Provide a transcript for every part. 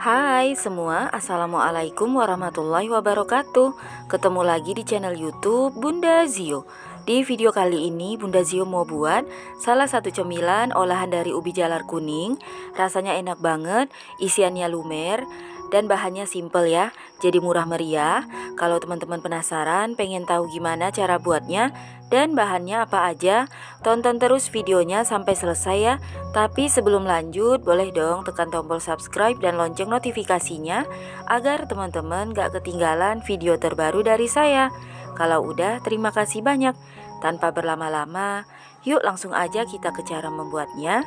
Hai semua, Assalamualaikum warahmatullahi wabarakatuh. Ketemu lagi di channel youtube Bunda Zio. Di video kali ini Bunda Zio mau buat salah satu cemilan olahan dari ubi jalar kuning. Rasanya enak banget, isiannya lumer dan bahannya simple ya jadi murah meriah. Kalau teman-teman penasaran pengen tahu gimana cara buatnya dan bahannya apa aja tonton terus videonya sampai selesai ya. Tapi sebelum lanjut boleh dong tekan tombol subscribe dan lonceng notifikasinya agar teman-teman gak ketinggalan video terbaru dari saya. Kalau udah terima kasih banyak. Tanpa berlama-lama yuk langsung aja kita ke cara membuatnya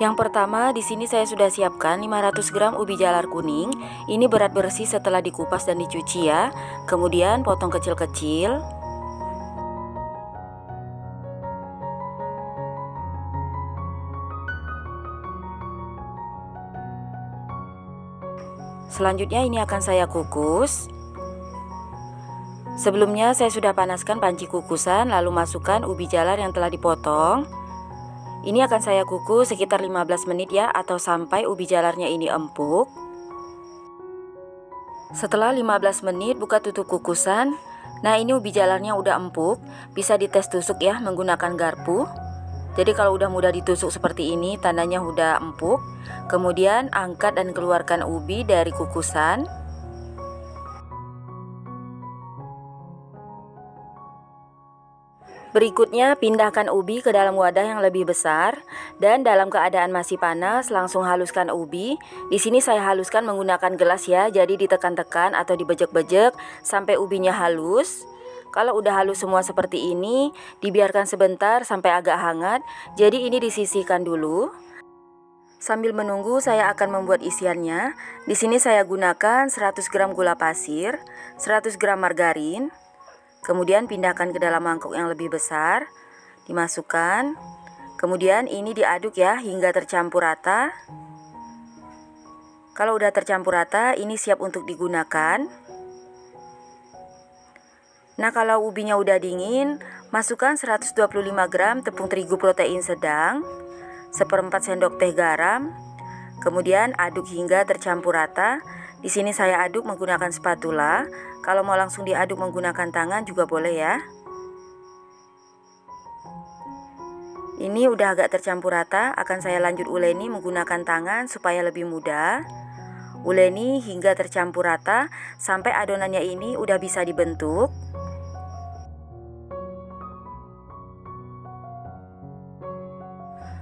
Yang pertama, di sini saya sudah siapkan 500 gram ubi jalar kuning. Ini berat bersih setelah dikupas dan dicuci ya. Kemudian potong kecil-kecil. Selanjutnya ini akan saya kukus. Sebelumnya saya sudah panaskan panci kukusan lalu masukkan ubi jalar yang telah dipotong. Ini akan saya kukus sekitar 15 menit ya atau sampai ubi jalarnya ini empuk. Setelah 15 menit buka tutup kukusan. Nah, ini ubi jalarnya udah empuk, bisa dites tusuk ya menggunakan garpu. Jadi kalau udah mudah ditusuk seperti ini tandanya udah empuk. Kemudian angkat dan keluarkan ubi dari kukusan. Berikutnya, pindahkan ubi ke dalam wadah yang lebih besar dan dalam keadaan masih panas, langsung haluskan ubi. Di sini saya haluskan menggunakan gelas ya, jadi ditekan-tekan atau dibejek-bejek sampai ubinya halus. Kalau udah halus semua seperti ini, dibiarkan sebentar sampai agak hangat. Jadi ini disisihkan dulu. Sambil menunggu saya akan membuat isiannya. Di sini saya gunakan 100 gram gula pasir, 100 gram margarin, Kemudian pindahkan ke dalam mangkuk yang lebih besar, dimasukkan. Kemudian ini diaduk ya hingga tercampur rata. Kalau udah tercampur rata, ini siap untuk digunakan. Nah, kalau ubinya udah dingin, masukkan 125 gram tepung terigu protein sedang, seperempat sendok teh garam, kemudian aduk hingga tercampur rata. Di sini saya aduk menggunakan spatula. Kalau mau langsung diaduk menggunakan tangan juga boleh ya. Ini udah agak tercampur rata, akan saya lanjut uleni menggunakan tangan supaya lebih mudah. Uleni hingga tercampur rata sampai adonannya ini udah bisa dibentuk.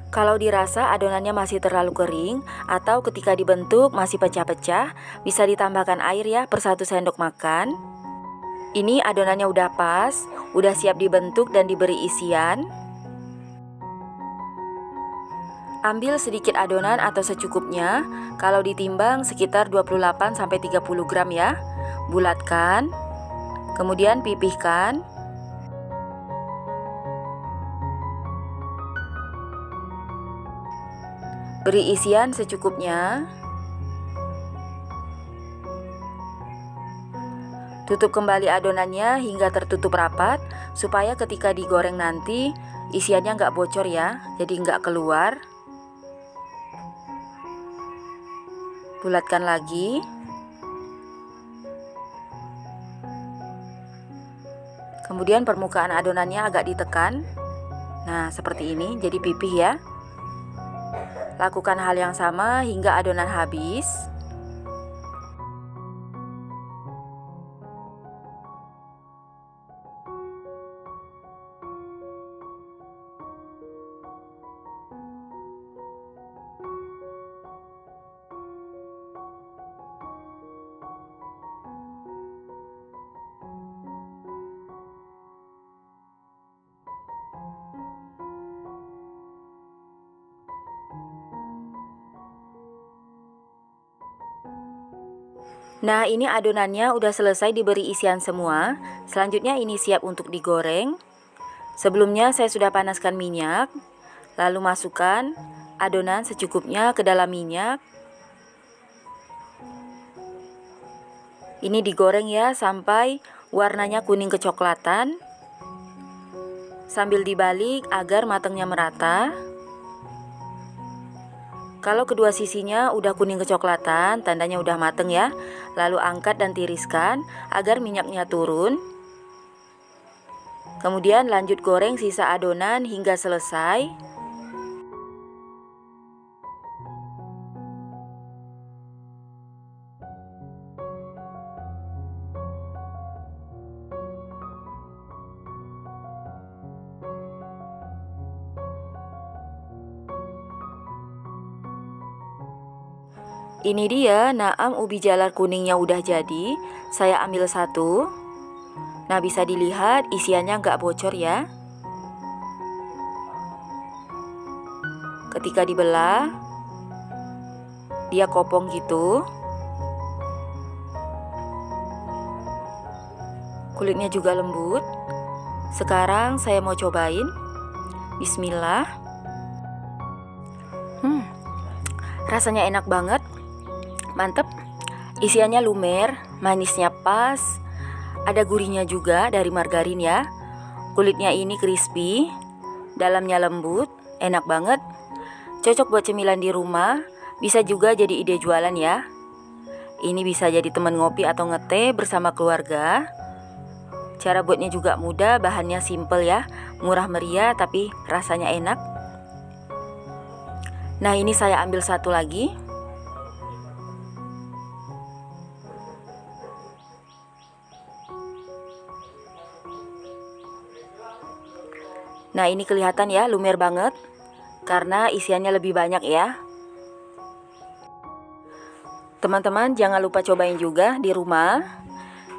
Kalau dirasa adonannya masih terlalu kering atau ketika dibentuk masih pecah-pecah, bisa ditambahkan air ya per satu sendok makan. Ini adonannya udah pas, udah siap dibentuk dan diberi isian. Ambil sedikit adonan atau secukupnya, kalau ditimbang sekitar 28-30 gram ya. Bulatkan, kemudian pipihkan, Beri isian secukupnya. Tutup kembali adonannya hingga tertutup rapat supaya ketika digoreng nanti isiannya nggak bocor ya, jadi nggak keluar. Bulatkan lagi. Kemudian permukaan adonannya agak ditekan. Nah, seperti ini, jadi pipih ya. Lakukan hal yang sama hingga adonan habis. Nah ini adonannya udah selesai diberi isian semua. Selanjutnya ini siap untuk digoreng. Sebelumnya saya sudah panaskan minyak Lalu masukkan adonan secukupnya ke dalam minyak. Ini digoreng ya sampai warnanya kuning kecoklatan. Sambil dibalik agar matangnya merata. Kalau kedua sisinya udah kuning kecoklatan, tandanya udah mateng ya. Lalu angkat dan tiriskan agar minyaknya turun. Kemudian lanjut goreng sisa adonan hingga selesai. Ini dia naam ubi jalar kuningnya udah jadi. Saya ambil satu. Nah bisa dilihat isiannya nggak bocor ya. Ketika dibelah Dia kopong gitu. Kulitnya juga lembut. Sekarang saya mau cobain. Bismillah. Hmm Rasanya enak banget mantep. Isiannya lumer manisnya pas. Ada gurihnya juga dari margarin ya. Kulitnya ini crispy dalamnya lembut enak banget. Cocok buat cemilan di rumah bisa juga jadi ide jualan ya. Ini bisa jadi teman ngopi atau ngete bersama keluarga. Cara buatnya juga mudah bahannya simple ya. Murah meriah tapi rasanya enak. Nah ini saya ambil satu lagi Nah ini kelihatan ya lumer banget karena isiannya lebih banyak ya. Teman-teman jangan lupa cobain juga di rumah.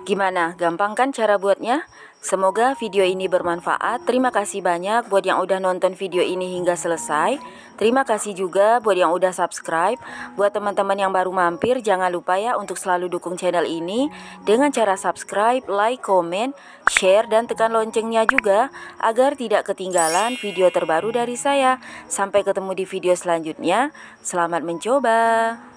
Gimana? Gampang kan cara buatnya? Semoga video ini bermanfaat. Terima kasih banyak buat yang udah nonton video ini hingga selesai. Terima kasih juga buat yang udah subscribe. Buat teman-teman yang baru mampir, jangan lupa ya untuk selalu dukung channel ini dengan cara subscribe, like, komen, share, dan tekan loncengnya juga agar tidak ketinggalan video terbaru dari saya. Sampai ketemu di video selanjutnya. Selamat mencoba.